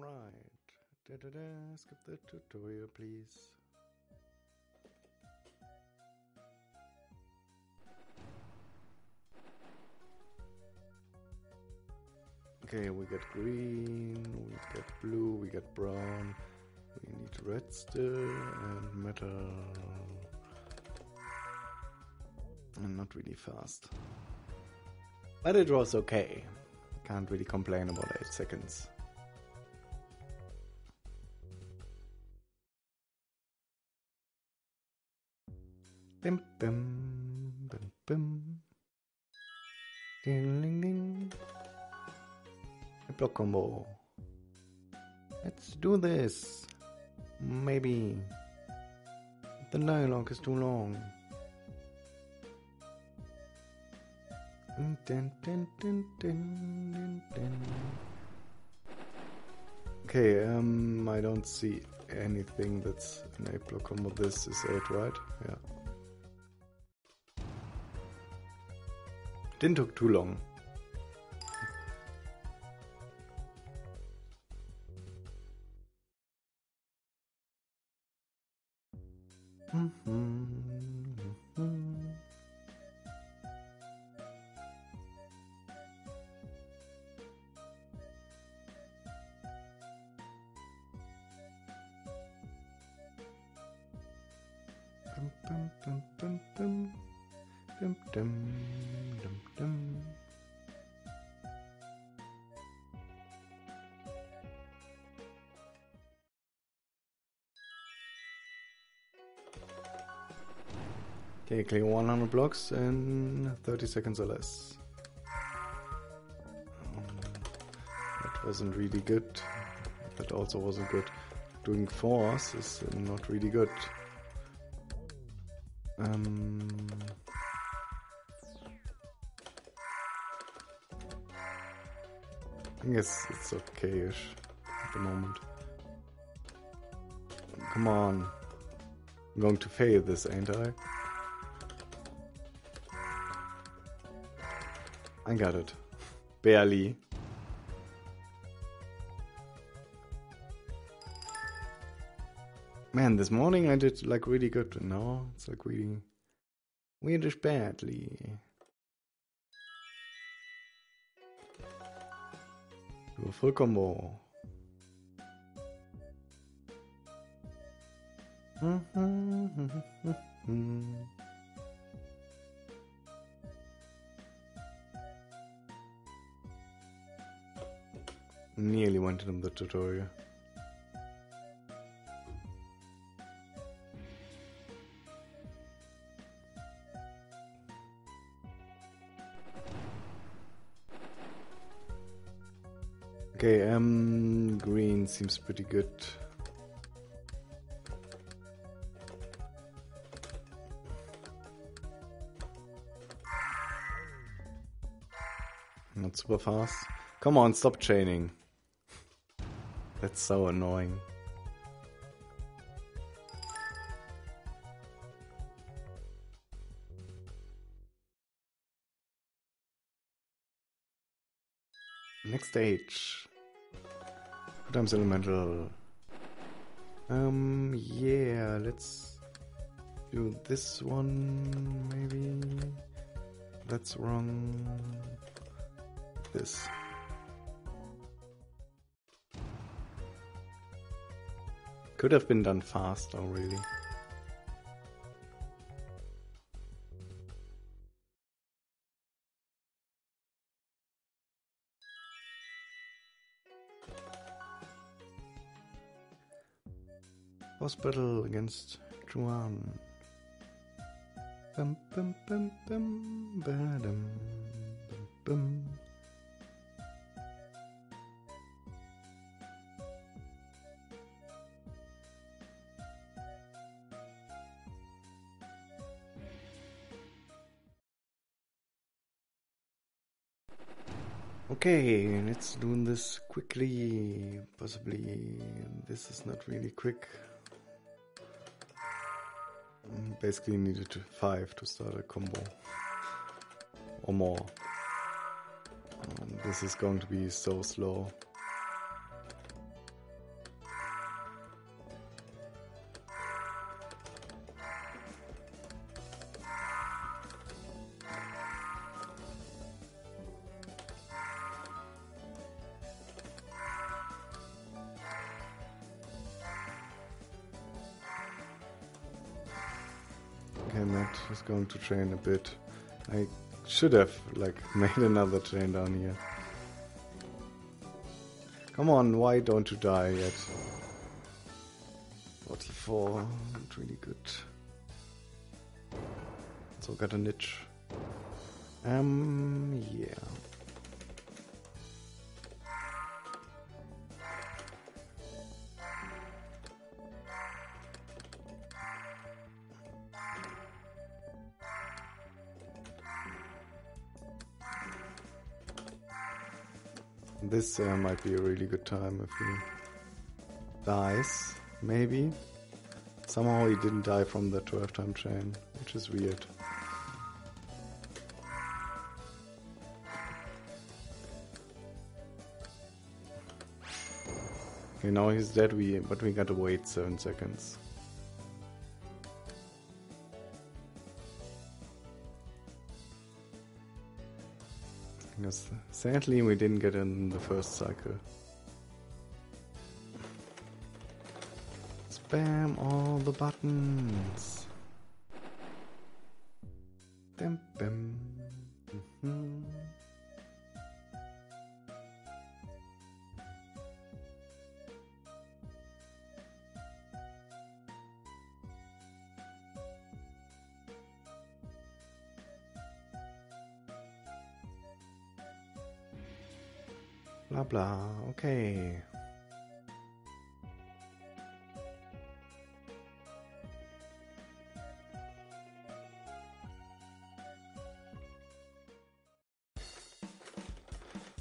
Alright. Da da da, skip the tutorial, please. Okay, we got green, we got blue, we got brown. We need red still and metal. And not really fast. But it was okay. Can't really complain about 8 seconds. Bim bim bim bim. Ding ding ding. Block combo. Let's do this. Maybe. The dialogue is too long. Dun, dun, dun, Okay, um, I don't see anything that's an 8 block combo. This is 8, right? Yeah. Didn't took too long. Dum, dum, dum, dum, dum. Dum, Okay, clear 100 blocks in 30 seconds or less. Um, that wasn't really good. That also wasn't good. Doing fours is not really good. Um, I guess it's okay-ish at the moment. Come on. I'm going to fail this, ain't I? I got it. Barely. Man, this morning I did like really good. No, it's like really weirdish badly. Do a full combo. Nearly went in the tutorial. Okay, um, green seems pretty good. Not super fast. Come on, stop chaining. That's so annoying. Next stage. Times elemental. Um, yeah, let's do this one, maybe. That's wrong. This. Could have been done faster, really. Hospital against Juan. Bum bum bum bum ba-dum, bum bum. Okay, let's do this quickly. Possibly this is not really quick. Mm, Basically needed five to start a combo. Or more. Um, this is going to be so slow. Bit. I should have like made another train down here. Come on, why don't you die yet? 44, not really good. So got a niche. Um, yeah. This uh, might be a really good time if he dies, maybe. Somehow he didn't die from the 12 time chain, which is weird. Okay, now he's dead, we but we gotta wait 7 seconds. Because sadly we didn't get in the first cycle. Spam all the buttons. Bim bim. Mhm. Blah. Okay.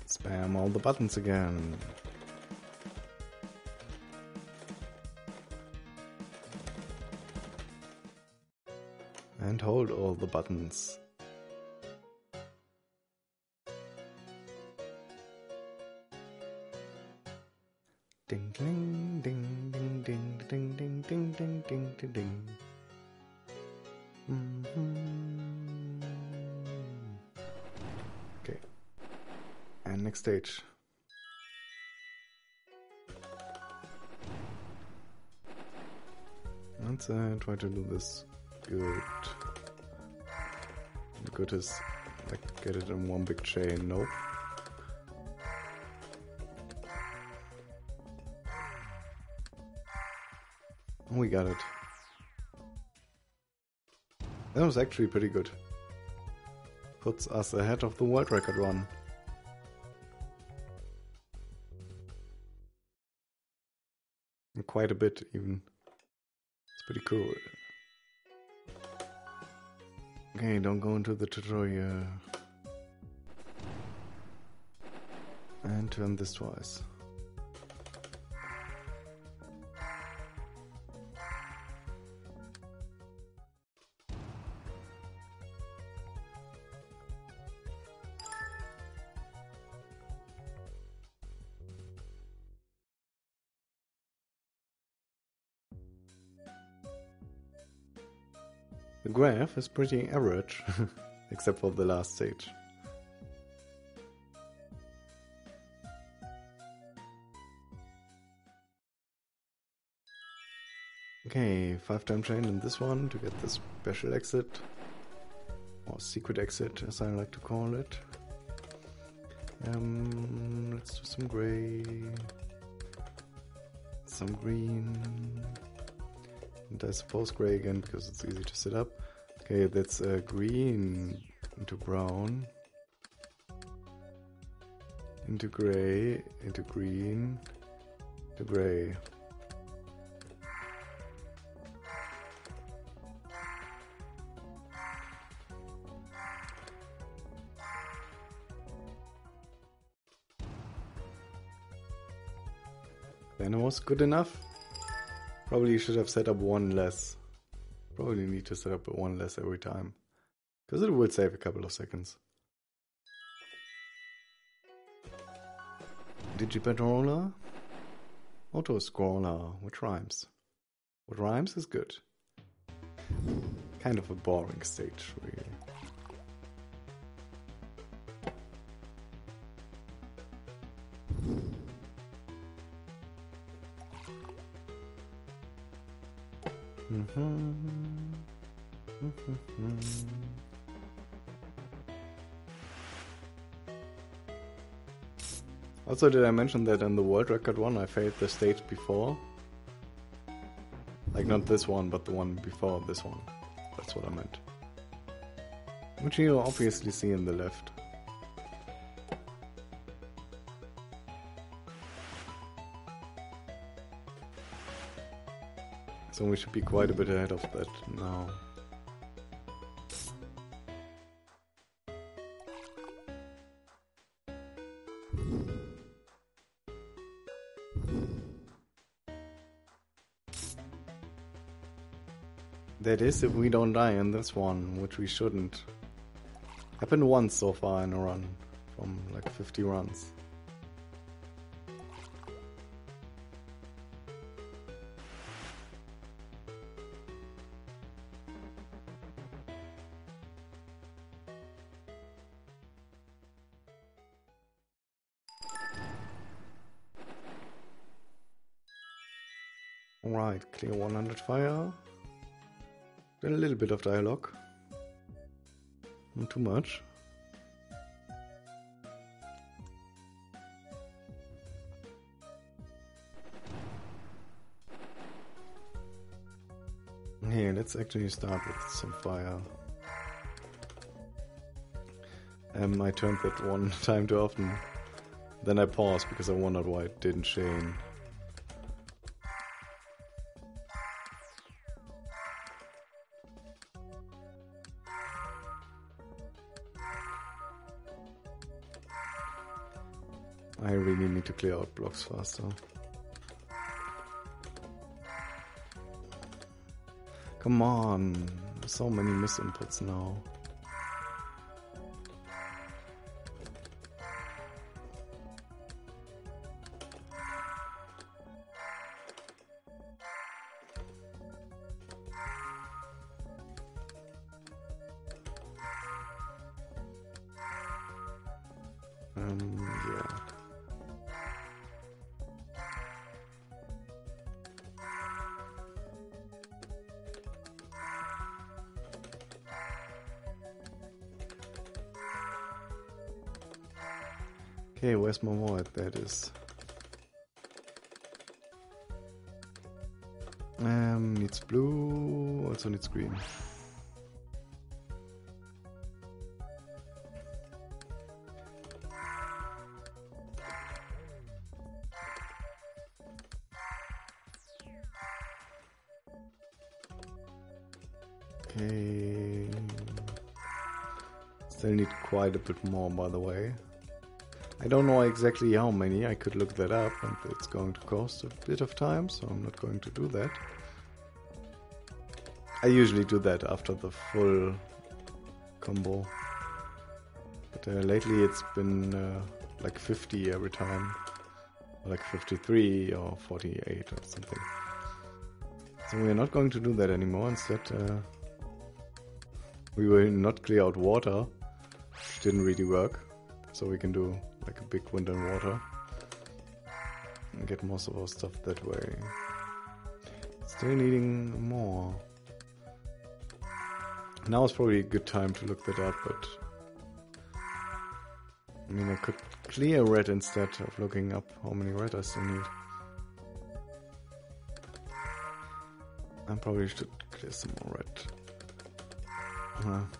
Spam all the buttons again. And hold all the buttons. Stage. Let's try to do this good. The good is like get it in one big chain. Nope. We got it. That was actually pretty good. Puts us ahead of the world record run. Quite a bit, even. It's pretty cool. Okay, don't go into the tutorial. And turn this twice. Graph is pretty average, except for the last stage. Okay, five time chain in this one to get the special exit, or secret exit as I like to call it. Um, let's do some gray, some green, and I suppose gray again because it's easy to set up. Okay, that's uh, green into brown, into gray, into green, to gray. Then was good enough. Probably should have set up one less. Probably need to set up one less every time. Because it will save a couple of seconds. Digipatroller? Auto scroller, which rhymes. What rhymes is good. Kind of a boring stage, really. Mm-hmm. Also, did I mention that in the world record one I failed the stage before? Like, not this one, but the one before this one. That's what I meant. Which you obviously see in the left. So we should be quite a bit ahead of that now. That is if we don't die in this one, which we shouldn't. Happened once so far in a run, from like 50 runs. Alright, clear 100 fire. Then a little bit of dialogue. Not too much. Here, let's actually start with some fire. Um, I turned that one time too often. Then I paused because I wondered why it didn't chain. Clear out blocks faster. Come on, so many misinputs now. Um, yeah. Okay, where's my wallet? It is. Um, needs blue, also needs green. Okay. Still need quite a bit more, by the way. I don't know exactly how many, I could look that up, and it's going to cost a bit of time, so I'm not going to do that. I usually do that after the full combo. But uh, lately it's been uh, like 50 every time. Like 53 or 48 or something. So we're not going to do that anymore. Instead, uh, we will not clear out water, which didn't really work. So we can do like a big wind and water and get most of our stuff that way. Still needing more. Now is probably a good time to look that up, but I mean I could clear red instead of looking up how many red I still need. I probably should clear some more red.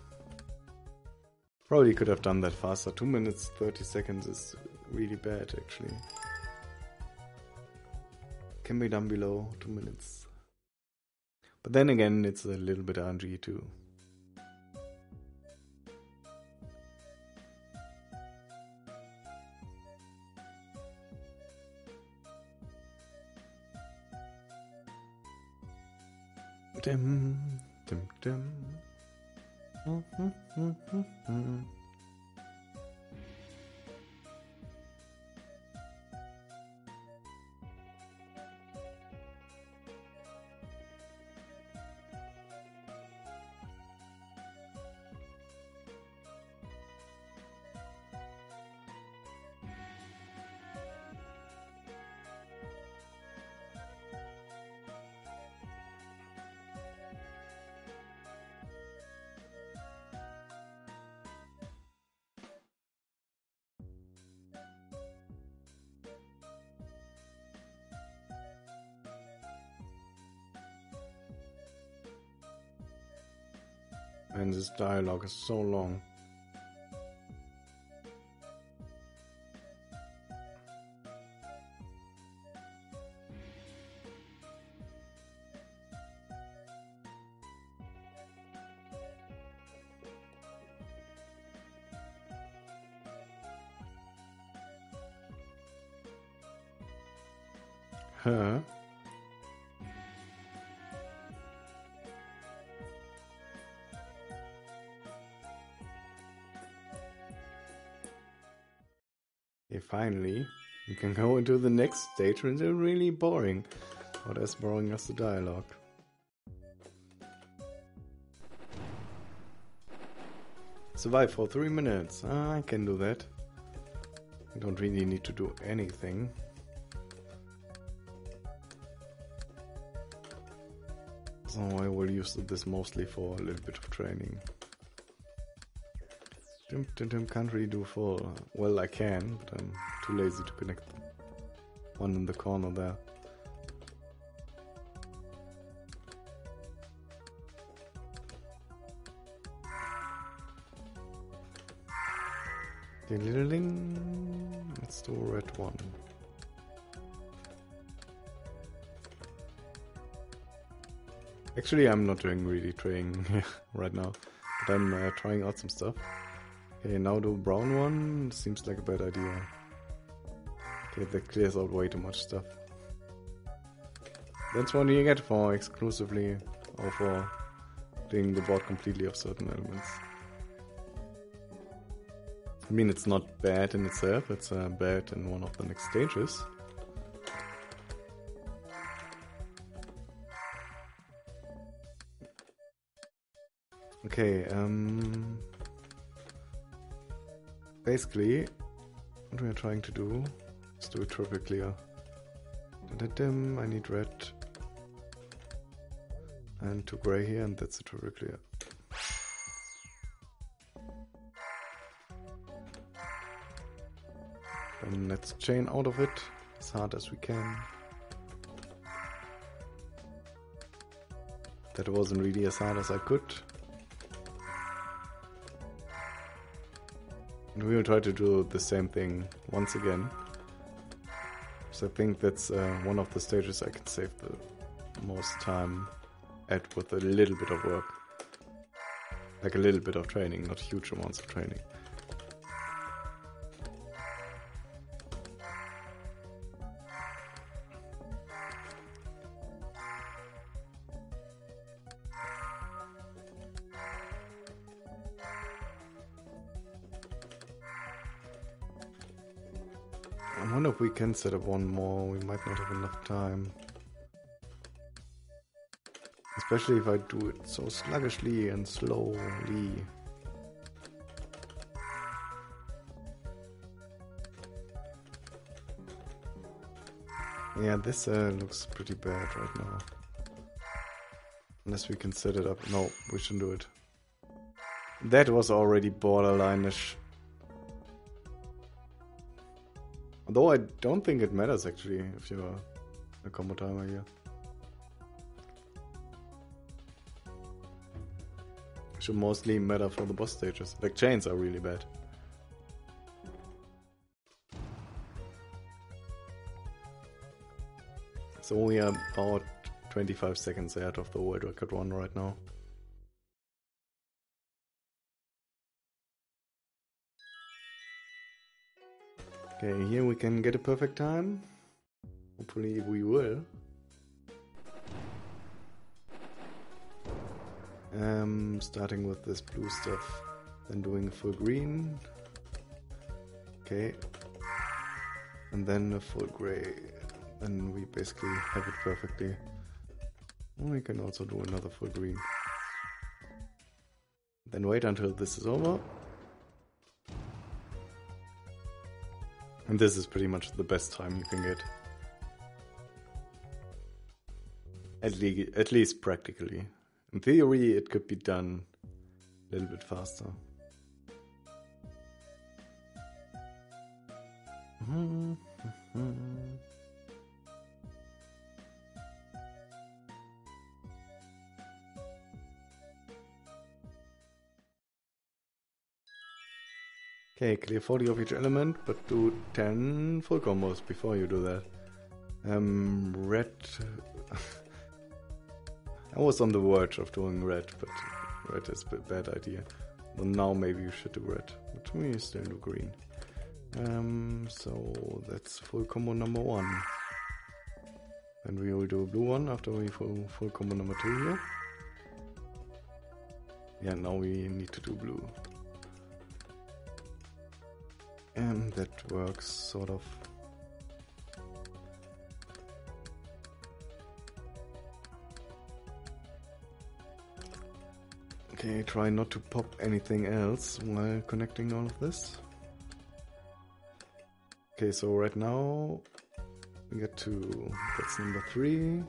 Probably could have done that faster. 2 minutes 30 seconds is really bad actually. Can be done below 2 minutes. But then again, it's a little bit RNG too. Dim, dim, dim. Mm-hmm. And this dialogue is so long. Finally, we can go into the next stage which they're really boring. Oh, or as boring as the dialogue. Survive for three minutes. I can do that. I don't really need to do anything. So I will use this mostly for a little bit of training. Can't really do full. Well, I can, but I'm too lazy to connect one in the corner there. Ding, Let's do a red one. Actually, I'm not doing really training right now, but I'm uh, trying out some stuff. Okay, now the brown one seems like a bad idea. Okay, that clears out way too much stuff. That's what you get for exclusively or for doing the board completely of certain elements. I mean, it's not bad in itself, it's uh, bad in one of the next stages. Okay, um... Basically, what we are trying to do is do it triple clear. I need red and two gray here, and that's a triple clear. And let's chain out of it as hard as we can. That wasn't really as hard as I could. And we will try to do the same thing once again. So I think that's uh, one of the stages I can save the most time at with a little bit of work. Like a little bit of training, not huge amounts of training. Can set up one more. We might not have enough time. Especially if I do it so sluggishly and slowly. Yeah, this uh, looks pretty bad right now. Unless we can set it up. No, we shouldn't do it. That was already borderline-ish. Although I don't think it matters actually if you're a combo timer here. It should mostly matter for the boss stages. Like chains are really bad. It's only about 25 seconds ahead of the world record one right now. Okay, here we can get a perfect time. Hopefully we will. Um, starting with this blue stuff, then doing full green. Okay. And then a full gray. Then we basically have it perfectly. We can also do another full green. Then wait until this is over. And this is pretty much the best time you can get. At, le at least practically. In theory, it could be done a little bit faster. Mm-hmm. Mm-hmm. Okay, clear 40 of each element, but do 10 full combos before you do that. Um, red. I was on the verge of doing red, but red is a bad idea. Well, now maybe you should do red, but to me, still do green. Um, so that's full combo number one. And we will do a blue one after we full, full combo number two here. Yeah, now we need to do blue. And that works sort of. Okay, try not to pop anything else while connecting all of this. Okay, so right now we get to that's number three.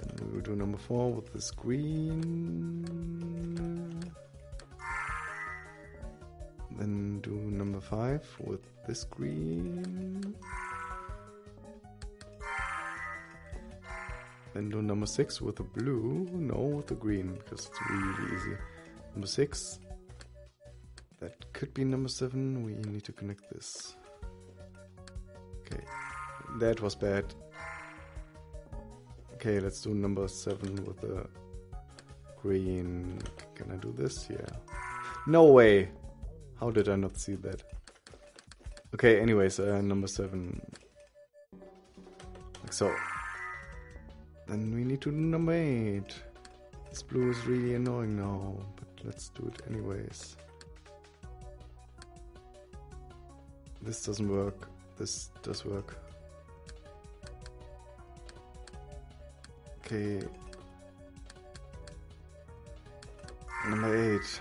And we will do number four with this green. Then do number five with this green. Then do number six with the blue. No, with the green, because it's really easy. Number six. That could be number seven. We need to connect this. Okay. That was bad. Okay, let's do number seven with the green. Can I do this? Yeah. No way! How did I not see that? Okay, anyways, uh, number seven. Like so. Then we need to do number eight. This blue is really annoying now, but let's do it anyways. This doesn't work. This does work. Okay. Number eight.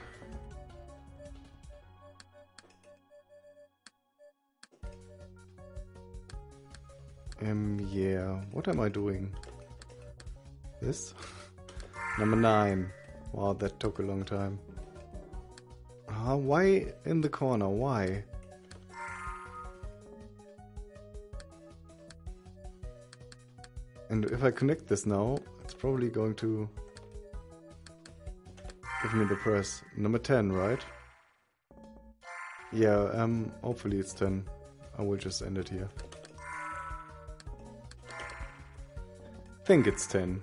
Um, yeah. What am I doing? This? Number nine. Wow, that took a long time. Uh, why in the corner? Why? And if I connect this now, it's probably going to give me the press. Number 10, right? Yeah, um, hopefully it's 10. I will just end it here. Think it's 10.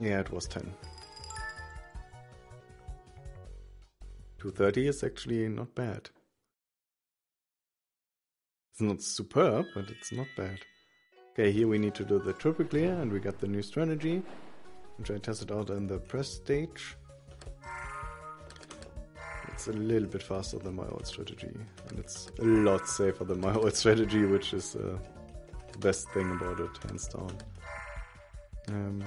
Yeah, it was 10. 230 is actually not bad. It's not superb, but it's not bad. Okay, here we need to do the triple clear, and we got the new strategy, which I tested out in the press stage. It's a little bit faster than my old strategy, and it's a lot safer than my old strategy, which is uh, the best thing about it, hands down. Um,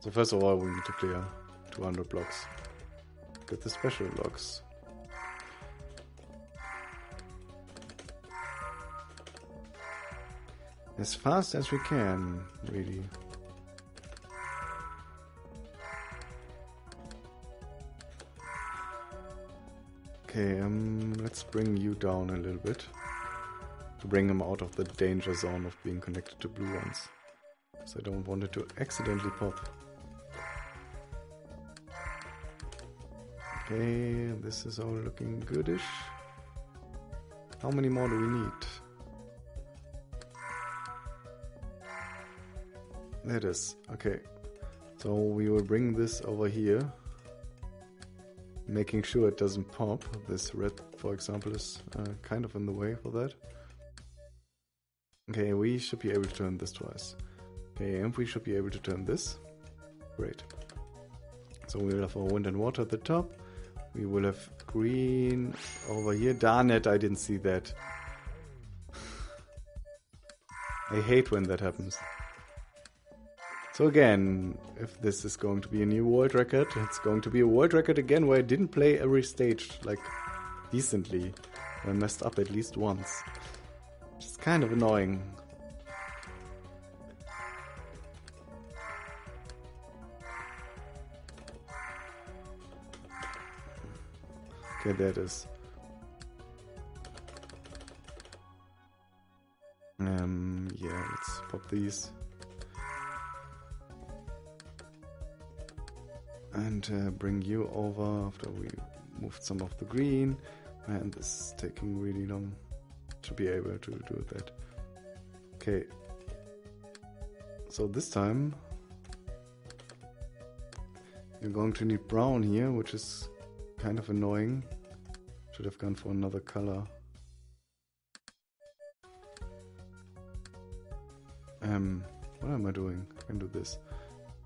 so first of all, we need to clear 200 blocks. Get the special blocks. As fast as we can, really. Okay, um, let's bring you down a little bit. To bring him out of the danger zone of being connected to blue ones. So I don't want it to accidentally pop. Okay, this is all looking goodish. How many more do we need? There it is. okay. So we will bring this over here making sure it doesn't pop. This red, for example, is uh, kind of in the way for that. Okay, we should be able to turn this twice. Okay, and we should be able to turn this. Great. So we will have our wind and water at the top. We will have green over here. Darn it, I didn't see that. I hate when that happens. So again, if this is going to be a new world record, it's going to be a world record again where I didn't play every stage like decently. I messed up at least once. Which is kind of annoying. Okay, there it is. Um, yeah, let's pop these. And uh, bring you over after we moved some of the green. And this is taking really long to be able to do that. Okay. So this time you're going to need brown here, which is kind of annoying. Should have gone for another color. Um, what am I doing? I can do this.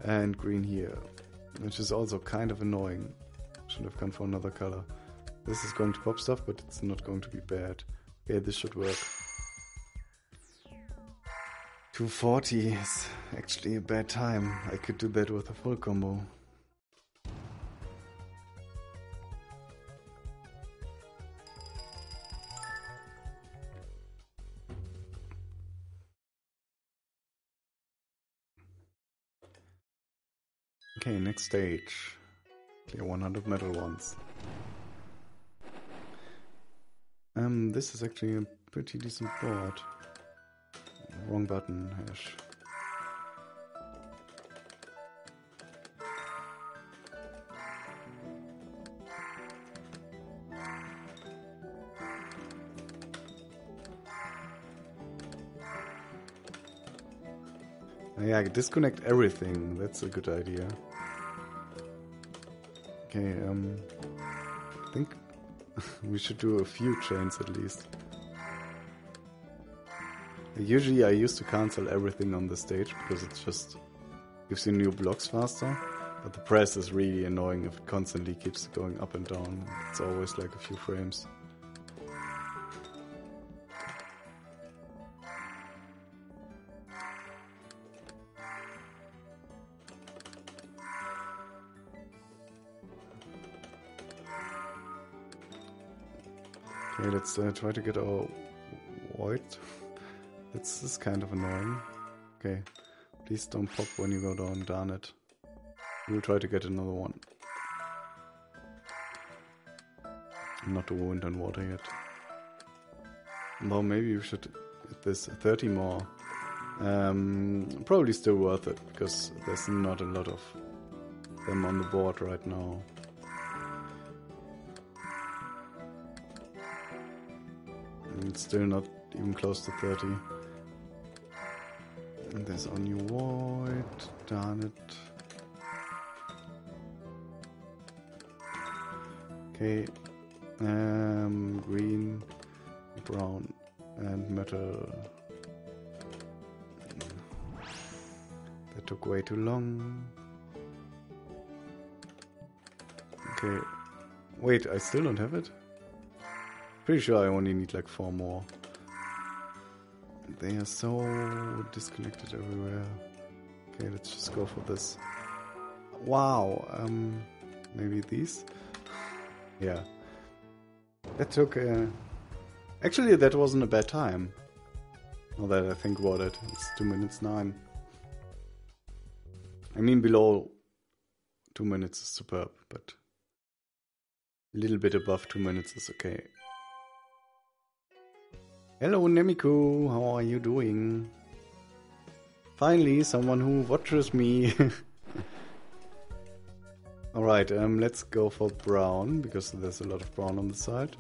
And green here, which is also kind of annoying. Should have gone for another color. This is going to pop stuff, but it's not going to be bad. Okay, this should work. 240 is actually a bad time. I could do that with a full combo. Okay, next stage. Clear 100 metal ones. Um, this is actually a pretty decent board. Wrong button, hash. Yeah, disconnect everything. That's a good idea. Okay, um, I think we should do a few chains at least. Usually I used to cancel everything on the stage because it just gives you new blocks faster. But the press is really annoying if it constantly keeps going up and down. It's always like a few frames. Let's uh, try to get our void. This is kind of annoying. Okay, please don't pop when you go down, darn it. We'll try to get another one. Not the wind and water yet. Though maybe we should get this 30 more. Um, probably still worth it, because there's not a lot of them on the board right now. It's still not even close to 30. And there's only white. Darn it. Okay. Um, green, brown, and metal. That took way too long. Okay. Wait, I still don't have it? Pretty sure I only need like four more. They are so disconnected everywhere. Okay, let's just go for this. Wow, um, maybe these? yeah. That took, uh, actually that wasn't a bad time. Now that I think about it, it's 2 minutes 9. I mean below 2 minutes is superb, but a little bit above 2 minutes is okay. Hello Nemiku, how are you doing? Finally, someone who watches me. Alright, um, let's go for brown, because there's a lot of brown on the side.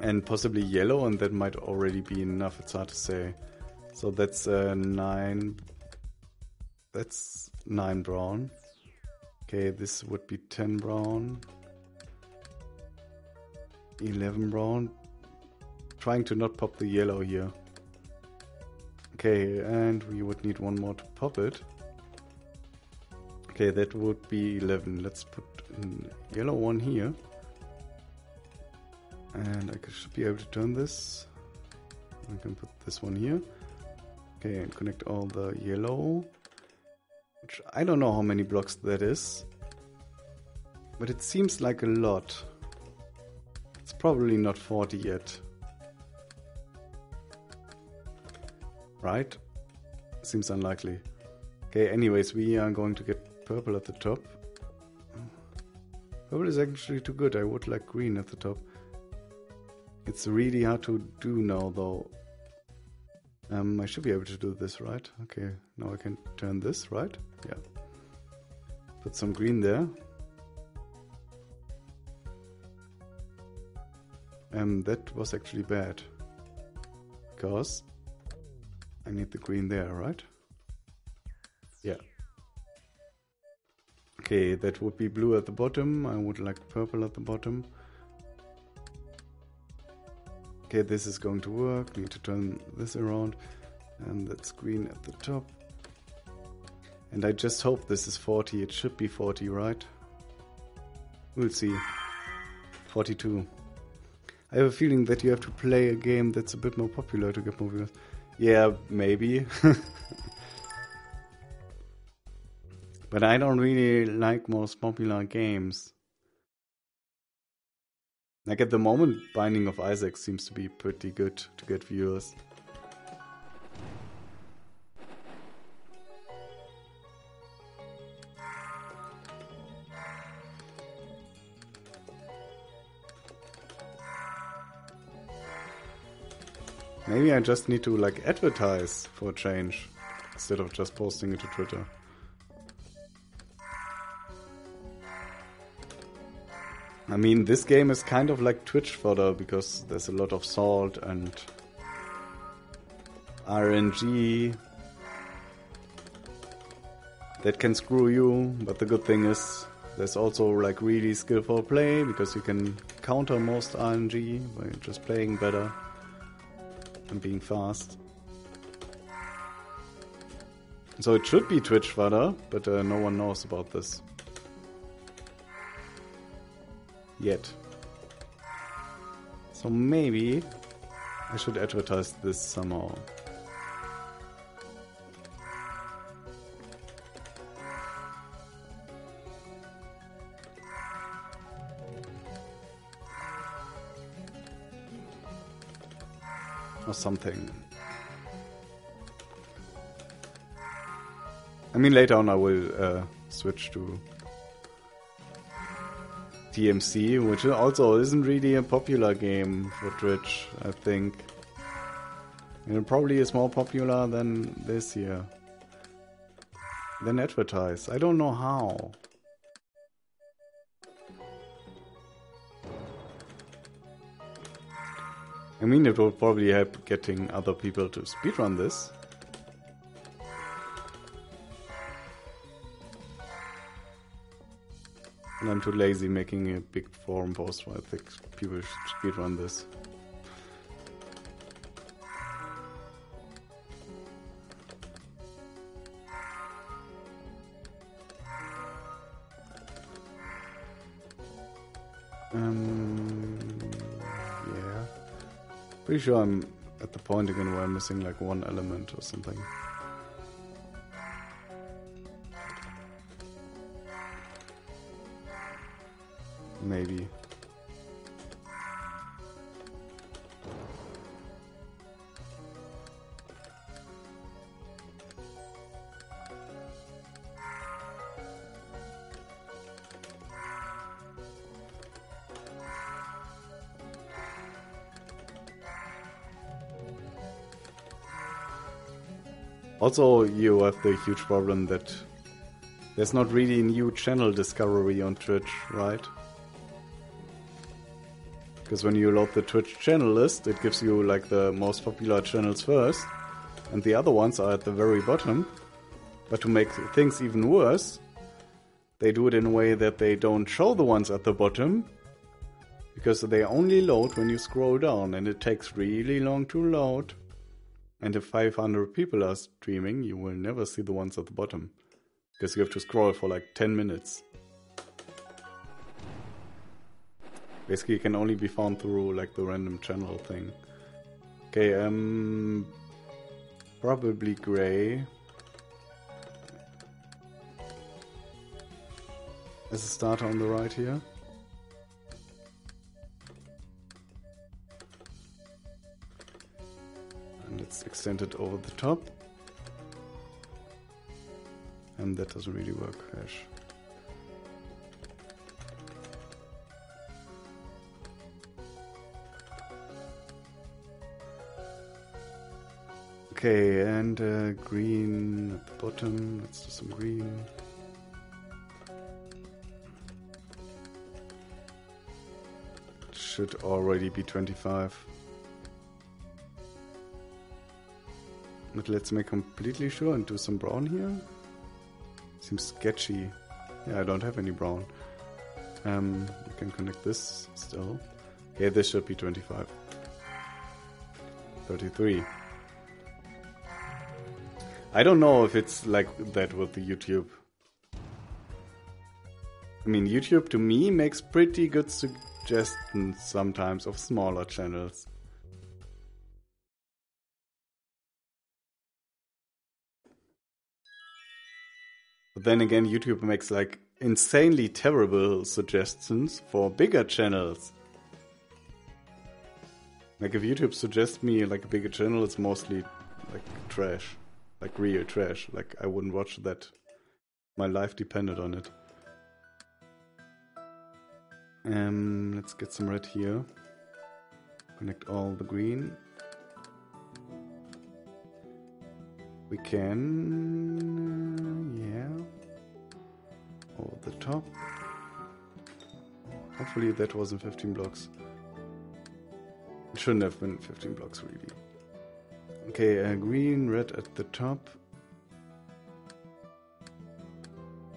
And possibly yellow, and that might already be enough, it's hard to say. So that's uh, 9... That's 9 brown. Okay, this would be 10 brown. 11 brown. Trying to not pop the yellow here. Okay, and we would need one more to pop it. Okay, that would be 11. Let's put a yellow one here. And I should be able to turn this. I can put this one here. Okay, and connect all the yellow. Which I don't know how many blocks that is. But it seems like a lot. It's probably not 40 yet. Right? Seems unlikely. Okay, anyways, we are going to get purple at the top. Purple is actually too good. I would like green at the top. It's really hard to do now, though. Um, I should be able to do this, right? Okay, now I can turn this, right? Yeah. put some green there. And that was actually bad. Because I need the green there, right? Yeah. Okay, that would be blue at the bottom. I would like purple at the bottom. Okay, this is going to work. Need to turn this around. And that's green at the top. And I just hope this is 40. It should be 40, right? We'll see. 42. I have a feeling that you have to play a game that's a bit more popular to get more viewers. Yeah, maybe. but I don't really like most popular games. Like at the moment, Binding of Isaac seems to be pretty good to get viewers. Maybe I just need to like advertise for a change instead of just posting it to Twitter. I mean, this game is kind of like Twitch fodder because there's a lot of salt and RNG that can screw you, but the good thing is there's also like really skillful play because you can counter most RNG by just playing better and being fast. So it should be Twitch fodder, but uh, no one knows about this. Yet. So maybe I should advertise this somehow. Or something. I mean, later on I will uh, switch to DMC, which also isn't really a popular game for Twitch, I think. And it probably is more popular than this here. Than advertise. I don't know how. I mean, it will probably help getting other people to speedrun this. And I'm too lazy making a big forum post where I think people should speedrun this. Um, Pretty sure I'm at the point again where I'm missing like one element or something. Also, you have the huge problem that there's not really new channel discovery on Twitch, right? Because when you load the Twitch channel list, it gives you like the most popular channels first, and the other ones are at the very bottom. But to make things even worse, they do it in a way that they don't show the ones at the bottom, because they only load when you scroll down, and it takes really long to load. And if 500 people are streaming, you will never see the ones at the bottom. Because you have to scroll for like 10 minutes. Basically, it can only be found through like the random channel thing. Okay, um. Probably gray. As a starter on the right here. sent it over the top. And that doesn't really work, hash. Okay, and uh, green at the bottom. Let's do some green. It should already be 25. But let's make completely sure and do some brown here. Seems sketchy. Yeah, I don't have any brown. Um, we can connect this still. Yeah, this should be 25. 33. I don't know if it's like that with the YouTube. I mean, YouTube to me makes pretty good suggestions sometimes of smaller channels. But then again, YouTube makes like insanely terrible suggestions for bigger channels. Like if YouTube suggests me like a bigger channel, it's mostly like trash, like real trash. Like I wouldn't watch that. My life depended on it. Um, let's get some red here. Connect all the green. We can, the top. Hopefully that wasn't 15 blocks. It shouldn't have been 15 blocks really. Okay, uh, green, red at the top.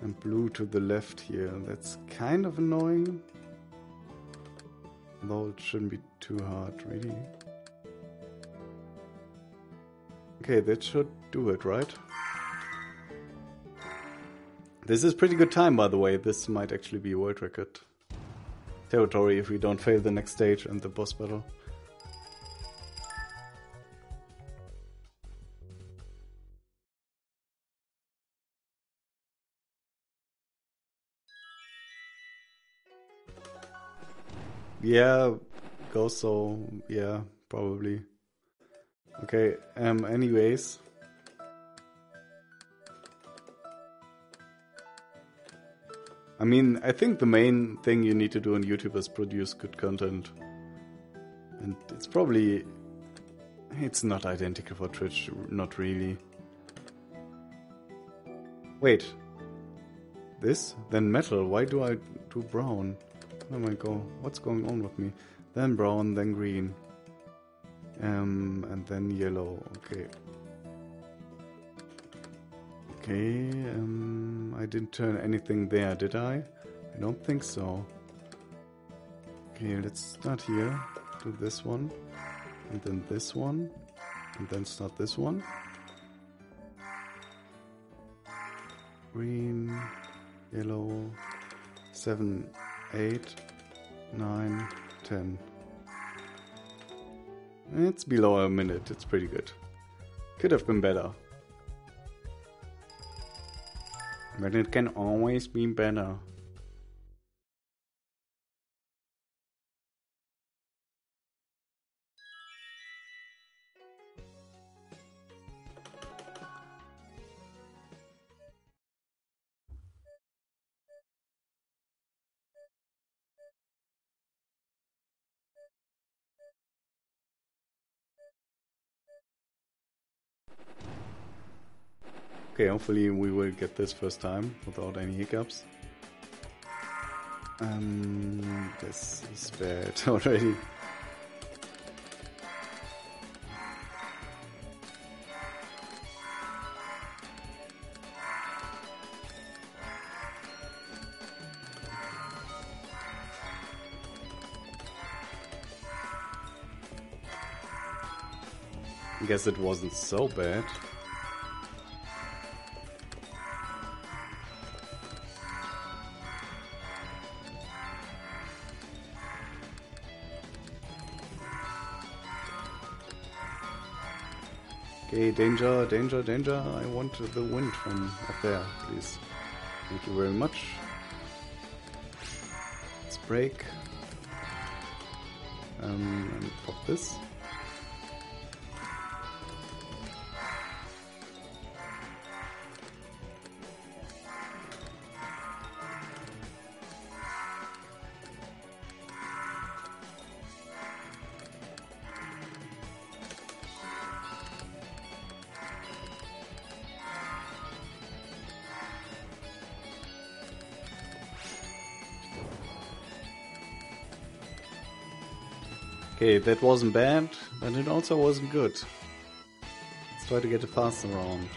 And blue to the left here. That's kind of annoying. Though it shouldn't be too hard, really. Okay, that should do it, right? This is pretty good time, by the way. This might actually be world record territory if we don't fail the next stage and the boss battle. Yeah, go so. Yeah, probably. Okay, um, anyways. I mean, I think the main thing you need to do on YouTube is produce good content. And it's probably. It's not identical for Twitch, not really. Wait. This? Then metal. Why do I do brown? Oh my god, what's going on with me? Then brown, then green. Um, and then yellow. Okay. Okay, um, I didn't turn anything there, did I? I don't think so. Okay, let's start here. Do this one. And then this one. And then start this one. Green, yellow, seven, eight, nine, ten. It's below a minute. It's pretty good. Could have been better. But it can always be better. Okay, hopefully we will get this first time without any hiccups. Um, this is bad already. I guess it wasn't so bad. Danger, danger, danger. I want the wind from up there, please. Thank you very much. Let's break. Um, and pop this. Okay, that wasn't bad, but it also wasn't good. Let's try to get a faster round.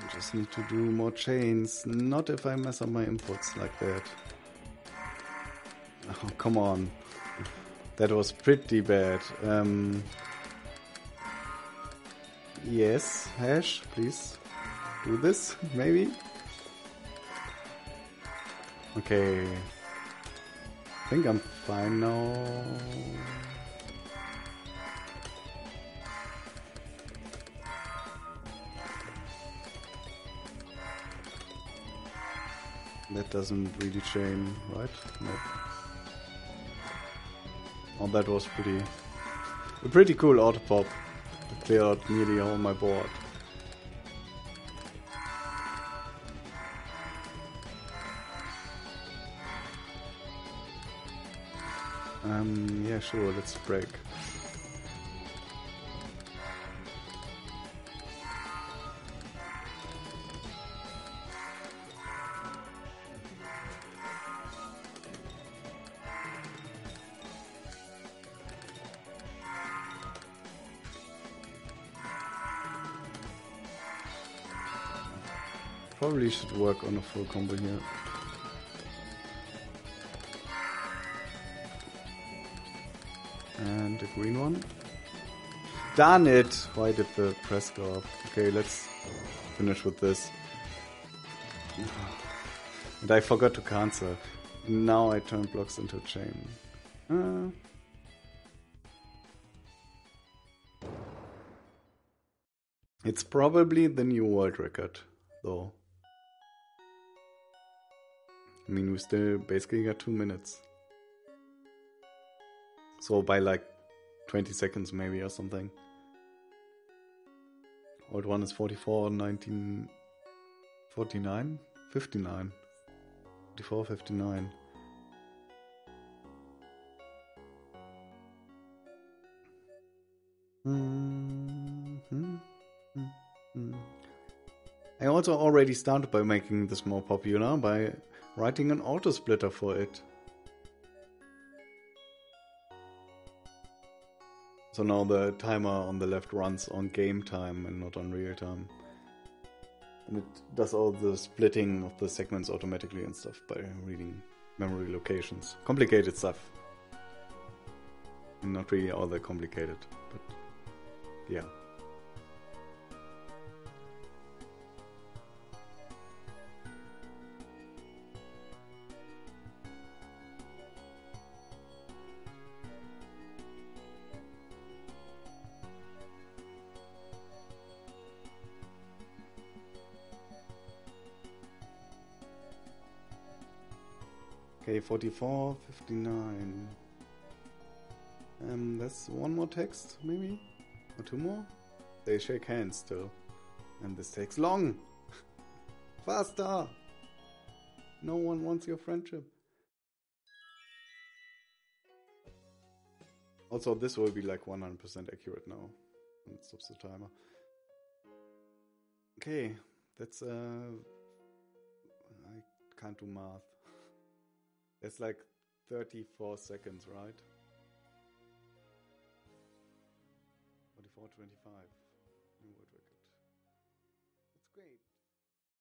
I just need to do more chains, not if I mess up my inputs like that. Oh, come on. That was pretty bad. Um, yes, hash, please do this, maybe? Okay. I think I'm fine now. That doesn't really chain, right? Nope. Oh, that was pretty... A pretty cool auto pop. To clear out nearly all my board. Um, yeah, sure, let's break. Probably should work on a full combo here. Green one. Darn it! Why did the press go up? Okay, let's finish with this. And I forgot to cancel. Now I turn blocks into chain. Uh. It's probably the new world record, though. I mean, we still basically got two minutes. So by like 20 seconds maybe or something. Old one is 44, 1949, 59. 44, 59. Mm-hmm. Mm-hmm. I also already started by making this more popular by writing an auto splitter for it. So now the timer on the left runs on game time and not on real time. And it does all the splitting of the segments automatically and stuff by reading memory locations. Complicated stuff. Not really all that complicated, but yeah. 44, 59. Um, that's one more text, maybe? Or two more? They shake hands still. And this takes long! Faster! No one wants your friendship. Also, this will be like 100% accurate now. It stops the timer. Okay, that's uh. I can't do math. It's like 34 seconds, right? 44, 25.